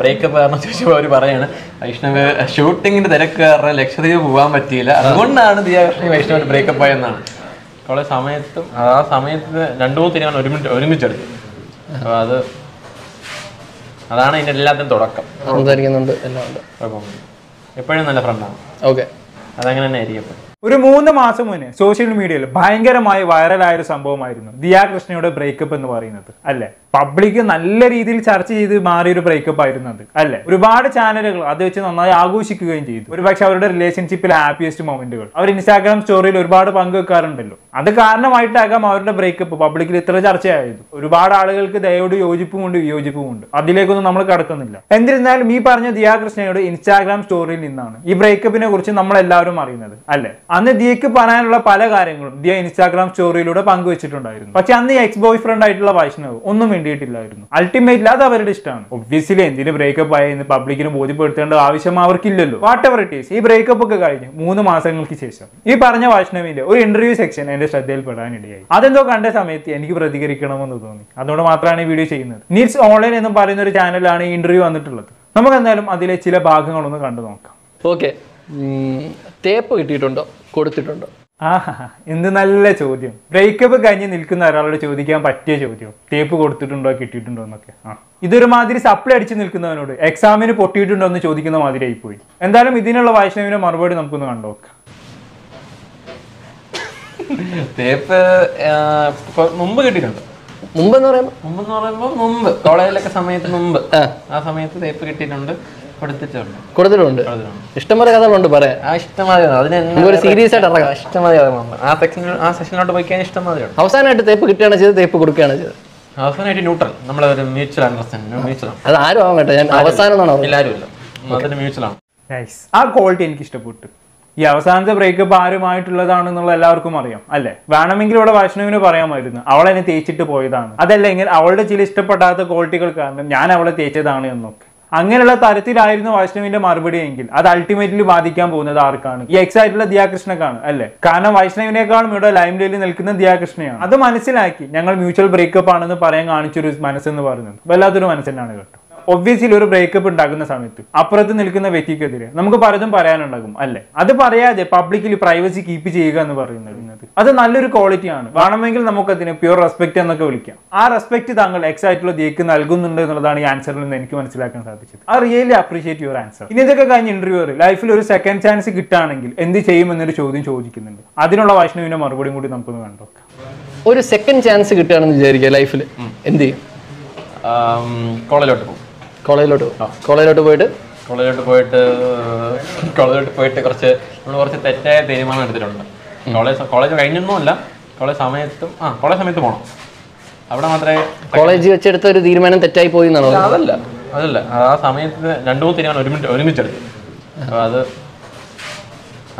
Breakup കാരണം ചോദിച്ചപ്പോൾ അവർ പറയാണ് വൈഷ്ണവ് ഷൂട്ടിങ്ങിന്റെ തിരക്ക് കാരണം ലക്ഷദ്വീപ് പോകാൻ പറ്റിയില്ല. അതുകൊണ്ടാണ് ദിയാകൃഷ്ണ വൈഷ്ണവ് ബ്രേക്കപ്പ് ആയെന്നാണ്. അവളെ സമയത്തും ആ സമയത്ത് രണ്ടു മൂന്ന് തീരുമാനം ഒരുമിച്ച് ഒരുമിച്ചെടുത്തു. അപ്പോൾ അത് അതാണ് ഇതിന്റെ എല്ലാത്തിനും തുടക്കം. സംസാരിക്കുന്നുണ്ട് എല്ലാം ഉണ്ട്. കുഴപ്പമൊന്നുമില്ല. എപ്പോഴും നല്ല ഫ്രണ്ടാണ് ഓക്കെ അതങ്ങനെ തന്നെ ആയിരിക്കും. ഒരു മൂന്ന് മാസം മുന്നേ സോഷ്യൽ മീഡിയയിൽ ഭയങ്കരമായി വൈറലായ ഒരു സംഭവമായിരുന്നു. ദിയാ കൃഷ്ണയുടെ ബ്രേക്കപ്പ് എന്ന് പറയുന്നത് അല്ലെ? പബ്ലിക് നല്ല രീതിയിൽ ചർച്ച ചെയ്ത് മാറിയ ഒരു ബ്രേക്കപ്പ് ആയിരുന്നു അത് അല്ലെ? ഒരുപാട് ചാനലുകൾ അത് വെച്ച് നന്നായി ആഘോഷിക്കുകയും ചെയ്തു. ഒരുപക്ഷെ അവരുടെ റിലേഷൻഷിപ്പിലെ ഹാപ്പിയസ്റ്റ് മൊമെന്റുകൾ അവർ ഇൻസ്റ്റാഗ്രാം സ്റ്റോറിയിൽ ഒരുപാട് പങ്കുവെക്കാറുണ്ടല്ലോ അത് കാരണമായിട്ടാകാം അവരുടെ ബ്രേക്കപ്പ് പബ്ലിക്കിൽ ഇത്ര ചർച്ചയായത്. ഒരുപാട് ആളുകൾക്ക് ദയോട് യോജിപ്പുമുണ്ട് വിയോജിപ്പുമുണ്ട്. അതിലേക്കൊന്നും നമ്മൾ കടക്കുന്നില്ല. എന്നിരുന്നാലും ഈ പറഞ്ഞ ദിയാ കൃഷ്ണയുടെ ഇൻസ്റ്റാഗ്രാം സ്റ്റോറിയിൽ നിന്നാണ് ഈ ബ്രേക്കപ്പിനെ കുറിച്ച് നമ്മൾ എല്ലാവരും അറിയുന്നത് അല്ലെ? അന്ന് ദിയക്ക് പറയാനുള്ള പല കാര്യങ്ങളും ദിയ ഇൻസ്റ്റാഗ്രാം സ്റ്റോറിയിലൂടെ പങ്കുവച്ചിട്ടുണ്ടായിരുന്നു. പക്ഷെ അന്ന് എക്സ് ബോയ് ഫ്രണ്ട് ആയിട്ടുള്ള വൈഷ്ണവ് ഒന്നും വേണ്ടിയിട്ടില്ലായിരുന്നു അൾട്ടിമേറ്റ്ലി അത് അവരുടെ ഇഷ്ടമാണ്. ഒബ്വിയസ്ലി എന്തിന് ബ്രേക്കപ്പ് ആയി എന്ന് പബ്ലിക്കിന് ബോധ്യപ്പെടുത്തേണ്ട ആവശ്യം അവർക്കില്ലല്ലോ. വാട്ട് എവർ ഇറ്റ് ഈസ് ഈ ബ്രേക്കപ്പ് ഒക്കെ കഴിഞ്ഞ് മൂന്ന് മാസങ്ങൾക്ക് ശേഷം ഈ പറഞ്ഞ വൈഷ്ണവിന്റെ ഒരു ഇന്റർവ്യൂ സെക്ഷൻ എന്റെ ശ്രദ്ധയിൽപ്പെടാനിടയായി. അതെന്തോ കണ്ട സമയത്ത് എനിക്ക് പ്രതികരിക്കണമെന്ന് തോന്നി. അതുകൊണ്ട് മാത്രമാണ് ഈ വീഡിയോ ചെയ്യുന്നത്. നീറ്റ്സ് ഓൺലൈൻ എന്ന് പറയുന്ന ഒരു ചാനലാണ് ഈ ഇന്റർവ്യൂ വന്നിട്ടുള്ളത്. നമുക്ക് എന്തായാലും അതിലെ ചില ഭാഗങ്ങളൊന്ന് കണ്ടു നോക്കാം. ഓക്കെ തേപ്പ് കിട്ടിയിട്ടുണ്ടോ? കൊടുത്തിട്ടുണ്ടോ? ആഹാ എന്ത് നല്ല ചോദ്യം. ബ്രേക്കപ്പ് കഴിഞ്ഞ് നിൽക്കുന്ന ഒരാളോട് ചോദിക്കാൻ പറ്റിയ ചോദ്യം. തേപ്പ് കൊടുത്തിട്ടുണ്ടോ കിട്ടിയിട്ടുണ്ടോ എന്നൊക്കെ. ആ. ഇതൊരു മാതിരി സപ്ലൈ അടിച്ച് നിൽക്കുന്നവനോട് എക്സാമിന് പൊട്ടിയിട്ടുണ്ടോ എന്ന് ചോദിക്കുന്ന മാതിരി ആയിപ്പോയി എന്തായാലും ഇതിനുള്ള വൈഷ്ണവിന്റെ മറുപടി നമുക്കൊന്ന് കണ്ടോക്കാം തേപ്പ് മുമ്പ് കിട്ടിയിട്ടുണ്ട്. മുമ്പെന്ന് പറയുമ്പോൾ മുമ്പ് എന്ന് പറയുമ്പോൾ മുമ്പ്. കോളേജിലൊക്കെ സമയത്ത് മുമ്പ്. ആ. സമയത്ത് തേപ്പ് കിട്ടിയിട്ടുണ്ട്. കൊടുത്തിട്ടുണ്ട്. കൊടുത്തിട്ടുണ്ട്. ഇഷ്ടംപോലെ കഥകളുണ്ട് പറയാൻ. ആ ഇഷ്ടമാതിരി അതിന് ഒരു സീരിയസ് ആയിട്ട് ഇറങ്ങാം. ഇഷ്ടമാതിരി ആ സെക്ഷനിൽ ആ സെഷനിലോട്ട് പോയി കഴിഞ്ഞാൽ ഇഷ്ടമാതിരിയാണ് അവസാനമായിട്ട് തേപ്പ് കിട്ടുകയാണ് ചെയ്ത് തേപ്പ് കൊടുക്കുകയാണ് ചെയ്തത്. അവസാനമായിട്ട് ന്യൂട്രൽ നമ്മളൊരു മ്യൂച്വൽ അണ്ടർസ്റ്റാൻഡിങ് മ്യൂച്വൽ അത് ആരും ആവാൻ കേട്ടോ ഞാൻ അവസാനം എല്ലാവരും ഇല്ല അതിന് മ്യൂച്വൽ ആണ്. നൈസ് ആ ക്വാളിറ്റി എനിക്ക് ഇഷ്ടപ്പെട്ടു. ഈ അവസാനത്തെ ബ്രേക്കപ്പ് ആരുമായിട്ടുള്ളതാണെന്നുള്ള എല്ലാവർക്കും അറിയാം അല്ലെ? വേണമെങ്കിൽ ഇവിടെ വൈഷ്ണവിന് പറയാമായിരുന്നു അവൾ എന്നെ തേച്ചിട്ട് പോയതാണ്. അതല്ലെങ്കിൽ അവളുടെ ചില ഇഷ്ടപ്പെടാത്ത ക്വാളിറ്റികൾ കാരണം ഞാൻ അവളെ തേച്ചതാണ് എന്നൊക്കെ. അങ്ങനെയുള്ള തരത്തിലായിരുന്നു വൈഷ്ണവിന്റെ മറുപടി എങ്കിൽ അത് അൾട്ടിമേറ്റ്ലി ബാധിക്കാൻ പോകുന്നത് ആർക്കാണ്? ഈ എക്സ് ആയിട്ടുള്ള ദിയാകൃഷ്ണക്കാണ് അല്ലെ? കാരണം വൈഷ്ണവിനേക്കാളും ഇവിടെ ലൈം ലൈനിൽ നിൽക്കുന്ന ദിയാകൃഷ്ണയാണ്. അത് മനസ്സിലാക്കി ഞങ്ങൾ മ്യൂച്വൽ ബ്രേക്കപ്പ് ആണെന്ന് പറയാൻ കാണിച്ചൊരു മനസ്സെന്ന് പറയുന്നത്. വല്ലാത്തൊരു മനസ്സിനാണ് കേട്ടോ. ഒബ്വിയസ്ലി ഒരു ബ്രേക്കപ്പ് ഉണ്ടാകുന്ന സമയത്ത്. അപ്പുറത്ത് നിൽക്കുന്ന വ്യക്തിക്കെതിരെ. നമുക്ക് പലതും പറയാനുണ്ടാകും അല്ലെ? അത് പറയാതെ പബ്ലിക്കലി പ്രൈവസി കീപ്പ് ചെയ്യുക എന്ന് പറയുന്നത് അത് നല്ലൊരു ക്വാളിറ്റി ആണ്. വേണമെങ്കിൽ നമുക്ക് അതിനെ പ്യൂർ റെസ്പെക്ട് എന്നൊക്കെ വിളിക്കാം. ആ റെസ്പെക്ട് താങ്കൾ എക്സ് ദേക്ക് നൽകുന്നുണ്ട് എന്നുള്ളതാണ് ഈ ആൻസറിൽ നിന്ന് എനിക്ക് മനസ്സിലാക്കാൻ സാധിച്ചത്. ആ റിയലി അപ്രീഷിയേറ്റ് യുവർ ആൻസർ ഇനി ഇതൊക്കെ കഴിഞ്ഞ് ഇന്റർവ്യൂ ലൈഫിൽ ഒരു സെക്കൻഡ് ചാൻസ് കിട്ടുകയാണെങ്കിൽ എന്ത് ചെയ്യുമെന്നൊരു ചോദ്യം ചോദിക്കുന്നുണ്ട്. അതിനുള്ള വൈഷ്ണവിന്റെ മറുപടിയും കൂടി നമുക്കൊന്ന് കണ്ടോക്കാം ഒരു സെക്കൻഡ് ചാൻസ് കിട്ടുകയാണെന്ന് വിചാരിക്കുക ലൈഫിൽ എന്ത് ചെയ്യും? കോളേജിലോട്ട് പോകും. കോളേജിലോട്ട് കോളേജിലോട്ട് പോയിട്ട്? കോളേജിലോട്ട് പോയിട്ട് കോളേജിലോട്ട് പോയിട്ട് കുറച്ച് നമ്മൾ കുറച്ച് തെറ്റായ തീരുമാനം എടുത്തിട്ടുണ്ട്. College college കഴിഞ്ഞൊന്നുമല്ല. കോളേജ് സമയത്തും ആ കോളേജ് സമയത്ത് പോകണം അവിടെ മാത്രമേ കോളേജ് വെച്ചെടുത്ത ഒരു തീരുമാനം തെറ്റായി പോയി എന്നാണ് അതല്ല. അതല്ല. ആ സമയത്ത് രണ്ടു മൂന്ന് തീരുമാനം ഒരുമിച്ച് ഒരുമിച്ചെടുത്തു. അപ്പോൾ അത്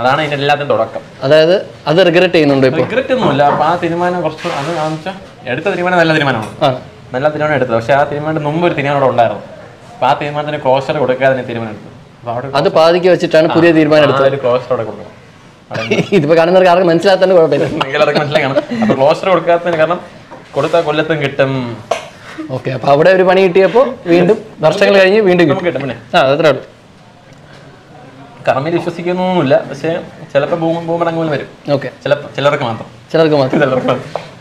അതാണ് ഇതിന്റെ എല്ലാത്തിനും തുടക്കം. അതായത് അത് റിഗ്രറ്റ് ചെയ്യുന്നുണ്ട് റിഗ്രറ്റ് ഒന്നുമില്ല. അപ്പൊ ആ തീരുമാനം കുറച്ച് അത് വെച്ചാൽ എടുത്ത തീരുമാനം നല്ല തീരുമാനമാണ്. നല്ല തീരുമാനം എടുത്തത്. പക്ഷെ ആ തീരുമാനത്തിന് മുമ്പ് ഒരു തീരുമാനം അവിടെ ഉണ്ടായിരുന്നു. അപ്പൊ ആ തീരുമാനത്തിന് ക്ലോഷർ കൊടുക്കാതെ തന്നെ തീരുമാനം എടുത്തു അത് പാതിക്ക് വെച്ചിട്ടാണ് പുതിയ തീരുമാനം എടുത്തത്. ക്ലോഷർ അവിടെ കൊടുക്കണം. ഇതിപ്പോ കാണുന്നവർക്ക് ആർക്കും മനസ്സിലാത്തതിന് കുഴപ്പമില്ല. മനസ്സിലാക്കണം. അപ്പൊ ക്ലോഷർ കൊടുക്കാത്തതിന് കാരണം കൊടുത്ത കൊല്ലത്തും കിട്ടും. ഓക്കെ അപ്പൊ അവിടെ ഒരു പണി കിട്ടിയപ്പോൾ വീണ്ടും വർഷങ്ങൾ കഴിഞ്ഞ് വീണ്ടും കിട്ടും. കിട്ടും പിന്നെ. ആ ഉള്ളൂ. കർമ്മയിൽ വിശ്വസിക്കുന്നൊന്നുമില്ല പക്ഷെ ചിലപ്പോൾ ഭൂമടങ്ങ് പോലും വരും. ഓക്കെ. ചില ചിലർക്ക് മാത്രം. ചിലർക്ക് മാത്രം. ചിലർക്ക്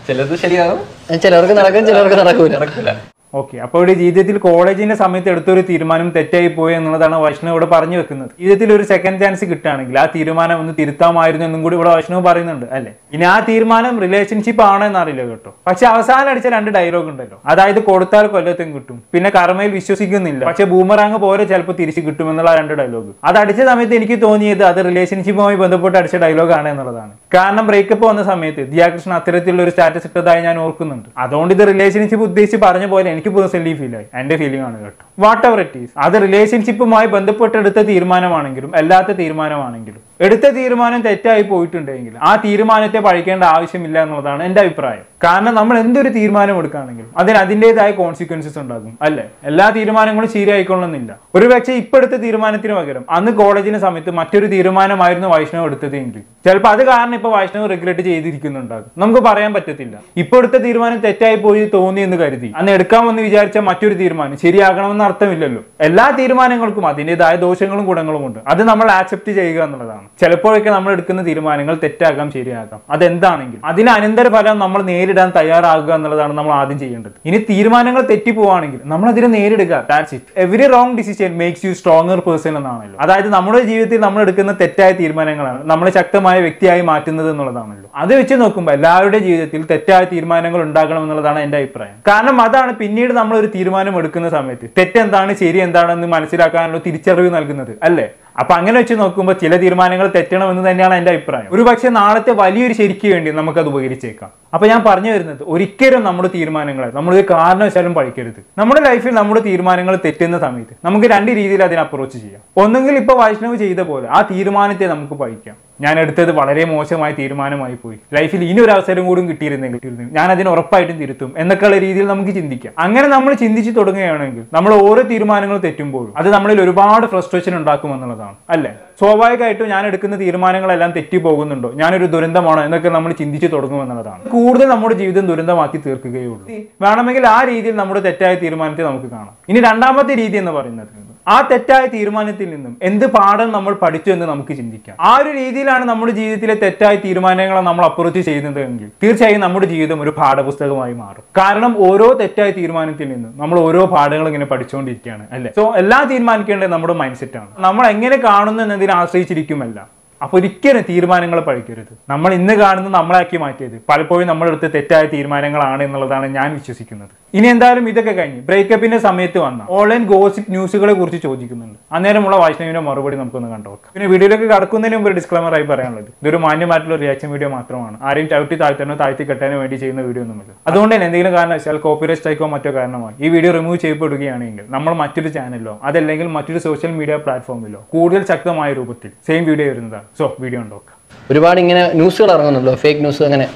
ചിലത് ശരിയാകും. ചിലർക്ക് നടക്കും ചിലർക്ക് നടക്കൂല. നടക്കില്ല ഓക്കെ അപ്പോൾ ഇവിടെ ജീവിതത്തിൽ കോളേജിന്റെ സമയത്ത് എടുത്തൊരു തീരുമാനം തെറ്റായി പോയി എന്നുള്ളതാണ് വൈഷ്ണവ് ഇവിടെ പറഞ്ഞു വെക്കുന്നത്. ജീവിതത്തിൽ ഒരു സെക്കൻഡ് ചാൻസ് കിട്ടുകയാണെങ്കിൽ ആ തീരുമാനം ഒന്ന് തിരുത്താമായിരുന്നു എന്നും കൂടി ഇവിടെ വൈഷ്ണവ് പറയുന്നുണ്ട് അല്ലെ? ഇനി ആ തീരുമാനം റിലേഷൻഷിപ്പ് ആണോ എന്നറിയില്ല കേട്ടോ. പക്ഷെ അവസാനം അടിച്ച രണ്ട് ഡയലോഗ് ഉണ്ടല്ലോ. അതായത് കൊടുത്താൽ കൊല്ലത്തും കിട്ടും. പിന്നെ കർമ്മയിൽ വിശ്വസിക്കുന്നില്ല. പക്ഷെ ബൂമറാങ് പോലെ ചിലപ്പോൾ തിരിച്ചു കിട്ടും എന്നുള്ള രണ്ട് ഡയലോഗ് അത് അടിച്ച സമയത്ത് എനിക്ക് തോന്നിയത് അത് റിലേഷൻഷിപ്പുമായി ബന്ധപ്പെട്ട് അടിച്ച ഡയലോഗ് ആണ് എന്നുള്ളതാണ്. കാരണം ബ്രേക്കപ്പ് വന്ന സമയത്ത് ദിയാകൃഷ്ണൻ അത്തരത്തിലുള്ള ഒരു സ്റ്റാറ്റസ് ഇട്ടതായി ഞാൻ ഓർക്കുന്നുണ്ട്. അതുകൊണ്ട് ഇത് റിലേഷൻഷിപ്പ് ഉദ്ദേശിച്ച് പറഞ്ഞ പോലെ എനിക്ക് പേഴ്സണലി ഫീൽ ആയി. എന്റെ ഫീലിംഗ് ആണ് കേട്ടോ. വാട്ട് എവർ ഇറ്റ് ഈസ് അത് റിലേഷൻഷിപ്പുമായി ബന്ധപ്പെട്ട് എടുത്ത തീരുമാനമാണെങ്കിലും അല്ലാത്ത തീരുമാനമാണെങ്കിലും എടുത്ത തീരുമാനം തെറ്റായി പോയിട്ടുണ്ടെങ്കിൽ ആ തീരുമാനത്തെ പഴിക്കേണ്ട ആവശ്യമില്ല എന്നുള്ളതാണ് എന്റെ അഭിപ്രായം. കാരണം നമ്മൾ എന്തൊരു തീരുമാനം എടുക്കുകയാണെങ്കിലും അതിന് അതിന്റെതായ കോൺസിക്വൻസസ് ഉണ്ടാകും അല്ലേ? എല്ലാ തീരുമാനങ്ങളും ശരിയായിക്കൊള്ളണമെന്നില്ല. ഒരു പക്ഷേ ഇപ്പൊ എടുത്ത തീരുമാനത്തിന് പകരം അന്ന് കോളേജിന്റെ സമയത്ത് മറ്റൊരു തീരുമാനമായിരുന്നു വൈഷ്ണവ് എടുത്തതെങ്കിൽ. ചിലപ്പോൾ അത് കാരണം ഇപ്പൊ വൈഷ്ണവ് റിഗ്രറ്റ് ചെയ്തിരിക്കുന്നുണ്ടാകും. നമുക്ക് പറയാൻ പറ്റത്തില്ല. ഇപ്പൊ എടുത്ത തീരുമാനം തെറ്റായി പോയി തോന്നി എന്ന് കരുതി. അന്ന് എടുക്കാമെന്ന് വിചാരിച്ച മറ്റൊരു തീരുമാനം ശരിയാകണമെന്ന് അർത്ഥമില്ലല്ലോ. എല്ലാ തീരുമാനങ്ങൾക്കും അതിന്റെതായ ദോഷങ്ങളും ഗുണങ്ങളും ഉണ്ട്. അത് നമ്മൾ ആക്സെപ്റ്റ് ചെയ്യുക എന്നുള്ളതാണ്. ചിലപ്പോഴൊക്കെ നമ്മൾ എടുക്കുന്ന തീരുമാനങ്ങൾ തെറ്റാകാം ശരിയാകാം. അതെന്താണെങ്കിലും അതിന് അനന്തരഫലം നമ്മൾ നേരിടാൻ തയ്യാറാകുക എന്നുള്ളതാണ് നമ്മൾ ആദ്യം ചെയ്യേണ്ടത്. ഇനി തീരുമാനങ്ങൾ തെറ്റിപ്പോവാണെങ്കിൽ നമ്മൾ അതിനെ നേരിടുക. That's it every wrong decision makes you stronger person എന്നാണല്ലോ. അതായത് നമ്മുടെ ജീവിതത്തിൽ നമ്മൾ എടുക്കുന്ന തെറ്റായ തീരുമാനങ്ങളാണ് നമ്മളെ ശക്തമായ വ്യക്തിയായി മാറ്റുന്നത് എന്നുള്ളതാണല്ലോ. അത് വെച്ച് നോക്കുമ്പോൾ എല്ലാവരുടെ ജീവിതത്തിൽ തെറ്റായ തീരുമാനങ്ങൾ ഉണ്ടാകണം എന്നുള്ളതാണ് എന്റെ അഭിപ്രായം. കാരണം അതാണ് പിന്നീട് നമ്മൾ ഒരു തീരുമാനം എടുക്കുന്ന സമയത്ത് തെറ്റെന്താണ് ശരി എന്താണെന്ന് മനസ്സിലാക്കാനുള്ള തിരിച്ചറിവ് നൽകുന്നത് അല്ലേ? അപ്പൊ അങ്ങനെ വെച്ച് നോക്കുമ്പോൾ ചില തീരുമാനങ്ങൾ തെറ്റണമെന്ന് തന്നെയാണ് എന്റെ അഭിപ്രായം. ഒരു പക്ഷേ നാളത്തെ വലിയൊരു ശരിക്ക് വേണ്ടി നമുക്കത് ഉപകരിച്ചേക്കാം. അപ്പൊ ഞാൻ പറഞ്ഞു വരുന്നത് ഒരിക്കലും നമ്മുടെ തീരുമാനങ്ങളെ നമ്മൾ ഒരു കാരണവശാലും പഴിക്കരുത്. നമ്മുടെ ലൈഫിൽ നമ്മുടെ തീരുമാനങ്ങൾ തെറ്റുന്ന സമയത്ത് നമുക്ക് രണ്ട് രീതിയിൽ അതിനെ അപ്രോച്ച് ചെയ്യാം. ഒന്നുകിൽ ഇപ്പൊ വൈഷ്ണവ് ചെയ്ത പോലെ ആ തീരുമാനത്തെ നമുക്ക് പഴിക്കാം. ഞാൻ എടുത്തത് വളരെ മോശമായ തീരുമാനമായി പോയി. ലൈഫിൽ ഇനി ഒരു അവസരം കൂടും കിട്ടിയിരുന്നെങ്കിൽ ഞാൻ അതിന് ഉറപ്പായിട്ടും തിരുത്തും എന്നൊക്കെയുള്ള രീതിയിൽ നമുക്ക് ചിന്തിക്കാം. അങ്ങനെ നമ്മൾ ചിന്തിച്ചു തുടങ്ങുകയാണെങ്കിൽ നമ്മൾ ഓരോ തീരുമാനങ്ങൾ തെറ്റുമ്പോഴും അത് നമ്മളിൽ ഒരുപാട് ഫ്രസ്ട്രേഷൻ ഉണ്ടാക്കും എന്നുള്ളതാണ്. അല്ലേ? സ്വാഭാവികമായിട്ടും ഞാൻ എടുക്കുന്ന തീരുമാനങ്ങളെല്ലാം തെറ്റി പോകുന്നുണ്ടോ? ഞാനൊരു ദുരന്തമാണോ? എന്നൊക്കെ നമ്മൾ ചിന്തിച്ചു തുടങ്ങും എന്നുള്ളതാണ്. കൂടുതൽ നമ്മുടെ ജീവിതം ദുരന്തമാക്കി തീർക്കുകയുള്ളൂ വേണമെങ്കിൽ ആ രീതിയിൽ നമ്മുടെ തെറ്റായ തീരുമാനത്തെ നമുക്ക് കാണാം. ഇനി രണ്ടാമത്തെ രീതി എന്ന് പറയുന്നത് ആ തെറ്റായ തീരുമാനത്തിൽ നിന്നും എന്ത് പാഠം നമ്മൾ പഠിച്ചു എന്ന് നമുക്ക് ചിന്തിക്കാം. ആ ഒരു രീതിയിലാണ് നമ്മുടെ ജീവിതത്തിലെ തെറ്റായ തീരുമാനങ്ങളെ നമ്മൾ അപ്രോച്ച് ചെയ്യുന്നത് എങ്കിൽ തീർച്ചയായും നമ്മുടെ ജീവിതം ഒരു പാഠപുസ്തകമായി മാറും. കാരണം ഓരോ തെറ്റായ തീരുമാനത്തിൽ നിന്നും നമ്മൾ ഓരോ പാഠങ്ങൾ ഇങ്ങനെ പഠിച്ചുകൊണ്ടിരിക്കുകയാണ് അല്ലേ? സോ എല്ലാം തീരുമാനിക്കേണ്ടത് നമ്മുടെ മൈൻഡ് സെറ്റ് ആണ്. നമ്മൾ എങ്ങനെ കാണുന്നു എന്നതിനെ ആശ്രയിച്ചിരിക്കുമല്ല. അപ്പൊ ഒരിക്കലും തീരുമാനങ്ങൾ പഴിക്കരുത് നമ്മൾ ഇന്ന് കാണുന്നത് നമ്മളാക്കി മാറ്റിയത്. പലപ്പോഴും നമ്മളെടുത്ത് തെറ്റായ തീരുമാനങ്ങളാണ് എന്നുള്ളതാണ് ഞാൻ വിശ്വസിക്കുന്നത്. ഇനി എന്തായാലും ഇതൊക്കെ കഴിഞ്ഞ് ബ്രേക്കപ്പിന്റെ സമയത്ത് വന്ന ഓൺലൈൻ ഗോസിപ്പ് ന്യൂസുകളെ കുറിച്ച് ചോദിക്കുന്നുണ്ട്. അന്നേരമുള്ള വൈഷ്ണവിന്റെ മറുപടി നമുക്കൊന്ന് കണ്ടുനോക്കാം പിന്നെ വീഡിയോയിലേക്ക് കടക്കുന്നതിന് മുമ്പ് ഡിസ്ക്ലൈമർ ആയി പറയാനുള്ളത്. ഇതൊരു മാന്യമായിട്ടുള്ള റിയാക്ഷൻ വീഡിയോ മാത്രമാണ്. ആരെയും ചവിട്ടി താഴ്ത്താനോ താഴ്ത്തി കെട്ടാനോ വേണ്ടി ചെയ്യുന്ന വീഡിയോ ഒന്നുമില്ല അതുകൊണ്ട് തന്നെ എന്തെങ്കിലും കാരണവശാൽ കോപ്പിറൈറ്റ് സ്ട്രൈക്കോ മറ്റോ കാരണമായി ഈ വീഡിയോ റിമൂവ് ചെയ്യപ്പെടുകയാണെങ്കിൽ നമ്മൾ മറ്റൊരു ചാനലിലോ അതല്ലെങ്കിൽ മറ്റൊരു സോഷ്യൽ മീഡിയ പ്ലാറ്റ്ഫോമിലോ കൂടുതൽ ശക്തമായ രൂപത്തിൽ സെയിം വീഡിയോ വരുന്നതാണ്. സോ വീഡിയോ ഉണ്ടോക്കാം ഒരുപാട് ഇങ്ങനെ ന്യൂസുകൾ ഇറങ്ങുന്നുണ്ടല്ലോ ഫേക്ക് ന്യൂസ് അങ്ങനെ.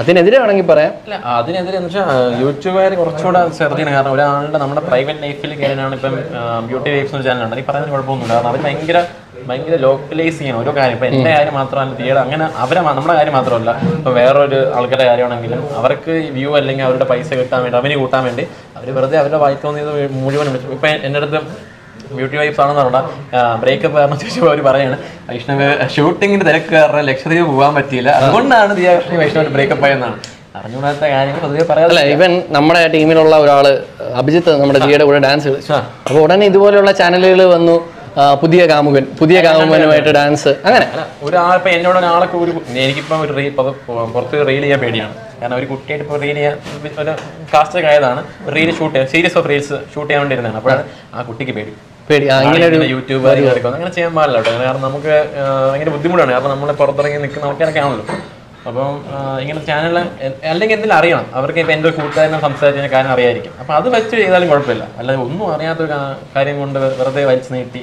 അതിനെതിരെ വേണമെങ്കിൽ പറയാം. അതിനെതിരെ എന്ന് വെച്ചാൽ യൂട്യൂബുകാർ കുറച്ചുകൂടെ ശ്രദ്ധിക്കണം കാരണം ഒരാളുടെ നമ്മുടെ പ്രൈവറ്റ് ലൈഫിൽ കയറാനാണ് ഇപ്പം ബ്യൂട്ടി ലൈഫ് എന്ന ചാനലുണ്ട് ഈ പറയുന്ന കുഴപ്പമൊന്നുമില്ല. കാരണം അവർ ഭയങ്കര ഭയങ്കര ലോക്കലൈസ് ചെയ്യണം ഓരോ കാര്യം. ഇപ്പം എന്റെ കാര്യം മാത്രമല്ല തീയുടെ അങ്ങനെ അവരെ നമ്മുടെ കാര്യം മാത്രമല്ല. ഇപ്പം വേറൊരു ആൾക്കാരുടെ കാര്യമാണെങ്കിലും അവർക്ക് വ്യൂ അല്ലെങ്കിൽ അവരുടെ പൈസ കിട്ടാൻ വേണ്ടി അവന് കൂട്ടാൻ വേണ്ടി അവർ വെറുതെ അവരുടെ വായി തോന്നിയത് മുഴുവൻ വിളിച്ചു ഇപ്പം എന്റെ അടുത്ത് ബ്യൂട്ടി വൈബ്സ് ആണെന്ന് പറഞ്ഞാൽ ബ്രേക്കപ്പ് കാരണം ചോദിച്ചപ്പോൾ അവർ പറയാണ് വൈഷ്ണവ് ഷൂട്ടിങ്ങിന്റെ തിരക്ക് കാരണം ലക്ഷദ്വീപ് പോകാൻ പറ്റിയില്ല. അതുകൊണ്ടാണ് ദിയാകൃഷ്ണ വൈഷ്ണവ് ബ്രേക്കപ്പ് ആയെന്നാണ്. അറിഞ്ഞുകൂടാത്ത കാര്യങ്ങൾ പൊതുവെ പറയാറില്ല. ഇവൻ നമ്മുടെ ടീമിലുള്ള ഒരാൾ അഭിജിത്ത് നമ്മുടെ ജിയുടെ കൂടെ ഡാൻസ് കളിച്ചു. അപ്പൊ ഉടനെ ഇതുപോലെയുള്ള ചാനലുകൾ വന്നു പുതിയ കാമുകൻ പുതിയ കാമുകനുമായിട്ട് ഡാൻസ് അങ്ങനെ. ഒരാൾ ഇപ്പൊ എന്നോട് ഒരാളൊക്കെ ഒരു എനിക്കിപ്പോ ഒരു റീൽ പുറത്ത് റീൽ ചെയ്യാൻ പേടിയാണ്. കാരണം ഒരു കുട്ടിയായിട്ട് ഇപ്പോൾ റീൽ ചെയ്യാൻ ഒരു കാസ്റ്റ് ആയതാണ്. റീൽ ഷൂട്ട് ചെയ്യാൻ സീരീസ് ഓഫ് റീൽസ് ഷൂട്ട് ചെയ്യാൻ വേണ്ടിയിരുന്നതാണ് അപ്പോഴാണ് ആ കുട്ടിക്ക് പേടി. പേടി. ആ, ഇങ്ങനെ ഒരു യൂട്യൂബ് അങ്ങനെ ചെയ്യാൻ പാടില്ല കേട്ടോ. കാരണം നമുക്ക് ഭയങ്കര ബുദ്ധിമുട്ടാണ്. കാരണം നമ്മളെ പുറത്തിറങ്ങി നിൽക്കുന്ന ആൾക്കാരൊക്കെ ആണല്ലോ. അപ്പം ഇങ്ങനെ ചാനൽ അല്ലെങ്കിൽ എന്തെങ്കിലും അറിയണം. അവർക്ക് ഇപ്പം എന്റെ ഒരു കൂട്ടുകാരനെ സംസാരിച്ചതിന് കാര്യം അറിയായിരിക്കും. അപ്പം അത് വെച്ച് ചെയ്താലും കുഴപ്പമില്ല. അല്ലാതെ ഒന്നും അറിയാത്തൊരു കാര്യം കൊണ്ട് വെറുതെ വലിച്ചു നീട്ടി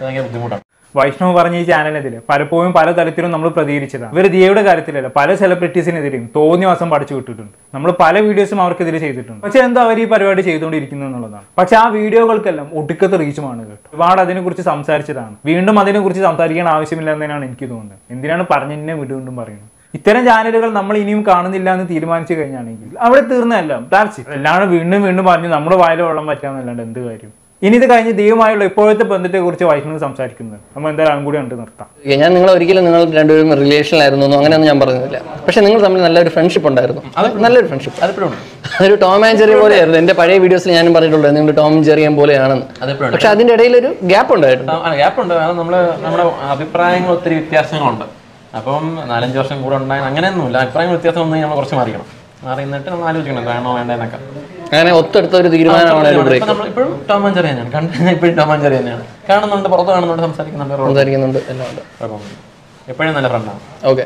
ഭയങ്കര ബുദ്ധിമുട്ടാണ്. വൈഷ്ണവ് പറഞ്ഞ ഈ ചാനലിനെതിരെ പലപ്പോഴും പല തരത്തിലും നമ്മൾ പ്രതികരിച്ചതാണ്. ഇവർ ദിയയുടെ കാര്യത്തിലല്ല പല സെലിബ്രിറ്റീസിനെതിരെയും തോന്നിയ മാസം പഠിച്ചു വിട്ടിട്ടുണ്ട്. നമ്മൾ പല വീഡിയോസും അവർക്കെതിരെ ചെയ്തിട്ടുണ്ട്. പക്ഷെ എന്താ അവർ ഈ പരിപാടി ചെയ്തുകൊണ്ടിരിക്കുന്നു എന്നുള്ളതാണ്. പക്ഷെ ആ വീഡിയോകൾക്കെല്ലാം ഒടുക്കത്തെ റീച്ചുമാണ് ഒരുപാട് അതിനെക്കുറിച്ച് സംസാരിച്ചതാണ്. വീണ്ടും അതിനെക്കുറിച്ച് സംസാരിക്കാൻ ആവശ്യമില്ല എന്നാണ് എനിക്ക് തോന്നുന്നത്. എന്തിനാണ് പറഞ്ഞതിനെ വീണ്ടും പറയുന്നത്? ഇത്തരം ചാനലുകൾ നമ്മൾ ഇനിയും കാണുന്നില്ല എന്ന് തീരുമാനിച്ചു കഴിഞ്ഞാണെങ്കിൽ അവിടെ തീർന്നതല്ല. ദാറ്റ്സ് എല്ലാവരും വീണ്ടും വീണ്ടും പറഞ്ഞു നമ്മുടെ വായിൽ വെള്ളം പറ്റാന്നല്ലാണ്ട് എന്ത് കാര്യം? ഇനി ഇത് കഴിഞ്ഞ് ദൈവമായുള്ള ഇപ്പോഴത്തെ ബന്ധത്തെ കുറിച്ച് വൈഷ്ണവ് സംസാരിക്കുന്നത്. നമ്മൾ എന്തായാലും കൂടി കണ്ടു നിർത്താം. ഞാൻ നിങ്ങൾ ഒരിക്കലും നിങ്ങൾ രണ്ടുപേരും റിലേഷനിലായിരുന്നു എന്നോ അങ്ങനെയൊന്നും ഞാൻ പറഞ്ഞില്ല. പക്ഷെ നിങ്ങൾ തമ്മിൽ നല്ലൊരു ഫ്രണ്ട്ഷിപ്പ് ഉണ്ടായിരുന്നു. നല്ലൊരു ഫ്രണ്ട്ഷിപ്പ് അതെപ്പോഴും ഉണ്ട്. അതൊരു ടോം ആൻഡ് ജെറി പോലെയായിരുന്നു. എന്റെ പഴയ വീഡിയോസിൽ ഞാനും പറഞ്ഞിട്ടുള്ളത് നിങ്ങൾ ടോം ജെറിയൻ പോലെയാണെന്ന്. ഉണ്ട് പക്ഷെ അതിന്റെ ഇടയിൽ ഒരു ഗ്യാപ്പ് ഉണ്ടായിരുന്നു ഗ്യാപ്പുണ്ട് കാരണം നമ്മൾ നമ്മുടെ അഭിപ്രായങ്ങൾ ഒത്തിരി വ്യത്യാസങ്ങളുണ്ട്. അപ്പം നാലഞ്ച് വർഷം കൂടെ ഉണ്ടായ അങ്ങനെയൊന്നുമില്ല. അഭിപ്രായങ്ങൾ വ്യത്യാസം ഒന്നും നമ്മൾ കുറച്ച് മാറിക്കണം. മാറി നിന്നിട്ട് നമ്മൾ ആലോചിക്കണം വേണോ വേണ്ടതെന്നൊക്കെ അങ്ങനെ ഒത്തെടുത്ത ഒരു തീരുമാനമാണ് ഇപ്പോഴും തന്നെയാണ്. കണ്ടു തന്നെയാണ്. കാണുന്നുണ്ട് പുറത്ത് കാണുന്നുണ്ട് സംസാരിക്കുന്നുണ്ട് എല്ലാം ഉണ്ട്. എപ്പോഴും നല്ല ഫ്രണ്ടാണ് ഓക്കെ.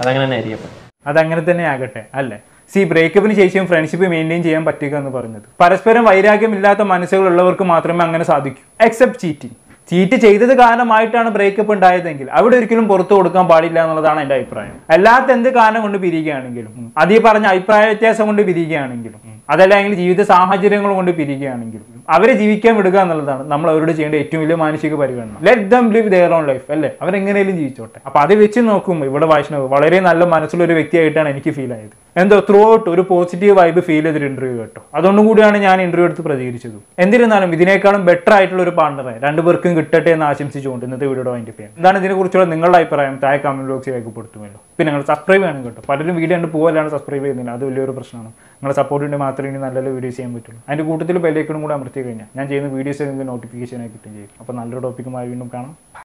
അതങ്ങനെ തന്നെ ആയിരിക്കും അതങ്ങനെ തന്നെ ആകട്ടെ അല്ലേ? സി ബ്രേക്കപ്പിന് ശേഷം ഫ്രണ്ട്ഷിപ്പ് മെയിന്റെയിൻ ചെയ്യാൻ പറ്റുക എന്ന് പറഞ്ഞത് പരസ്പരം വൈരാഗ്യമില്ലാത്ത മനസ്സുകളുള്ളവർക്ക് മാത്രമേ അങ്ങനെ സാധിക്കൂ. എക്സെപ്റ്റ് ചീറ്റിംഗ് ചീറ്റ് ചെയ്തത് കാരണമായിട്ടാണ് ബ്രേക്കപ്പ് ഉണ്ടായതെങ്കിൽ അവിടെ ഒരിക്കലും പുറത്തു കൊടുക്കാൻ പാടില്ല എന്നുള്ളതാണ് എന്റെ അഭിപ്രായം. അല്ലാത്ത എന്ത് കാരണം കൊണ്ട് പിരിയുകയാണെങ്കിലും അതീ പറഞ്ഞ അഭിപ്രായ വ്യത്യാസം കൊണ്ട് പിരിയുകയാണെങ്കിലും അതല്ലെങ്കിൽ ജീവിത സാഹചര്യങ്ങൾ കൊണ്ട് പിരിയുകയാണെങ്കിൽ അവരെ ജീവിക്കാൻ വിടുക എന്നുള്ളതാണ് നമ്മൾ അവരോട് ചെയ്യേണ്ട ഏറ്റവും വലിയ മാനസിക പരിഗണന. Let them live their own life അല്ലേ? അവരെങ്ങനെയും ജീവിച്ചോട്ടെ. അപ്പൊ അത് വെച്ച് നോക്കുമ്പോൾ ഇവിടെ വൈഷ്ണവ് വളരെ നല്ല മനസ്സുള്ള ഒരു വ്യക്തിയായിട്ടാണ് എനിക്ക് ഫീൽ ആയത്. എന്തോ ത്രൂ ഔട്ട് ഒരു പോസിറ്റീവ് വൈബ് ഫീൽ ചെയ്തൊരു ഇന്റർവ്യൂ കേട്ടോ. അതുകൊണ്ടും കൂടിയാണ് ഞാൻ ഇന്റർവ്യൂ എടുത്ത് പ്രതികരിച്ചത്. എന്നിരുന്നാലും ഇതിനേക്കാളും ബെറ്റർ ആയിട്ടുള്ള ഒരു പാർട്ണറെ രണ്ടുപേർക്കും കിട്ടട്ടെ എന്ന് ആശംസിച്ചുകൊണ്ട് ഇന്നത്തെ വീഡിയോ വൈൻഡ് ചെയ്യാം എന്താണ് ഇതിനെക്കുറിച്ചുള്ള നിങ്ങളുടെ അഭിപ്രായം. താഴെ കമന്റ് ബോക്സിൽ രേഖപ്പെടുത്തുമല്ലോ. പിന്നെ നിങ്ങൾ സബ്സ്ക്രൈബ് ചെയ്യണം കേട്ടോ. പലരും വീഡിയോ കണ്ട് പോകാനാണ് സബ്സ്ക്രൈബ് ചെയ്യുന്നില്ല. അത് വലിയൊരു പ്രശ്നമാണ്. നിങ്ങളുടെ സപ്പോർട്ട് ഉണ്ടെങ്കിൽ മാത്രമേ ഇനി നല്ല വീഡിയോ വീഡിയോസ് ചെയ്യാൻ പറ്റുള്ളൂ. അതിന്റെ കൂട്ടത്തിൽ ബെല്ലേക്കും കൂടെ അമർത്തി കഴിഞ്ഞാൽ ഞാൻ ചെയ്യുന്ന വീഡിയോസ് നിങ്ങൾക്ക് നോട്ടിഫിക്കേഷൻ ആയി കിട്ടുകയും ചെയ്യും. അപ്പോൾ നല്ലൊരു ടോപ്പിക്കുമായി വീണ്ടും കാണാം.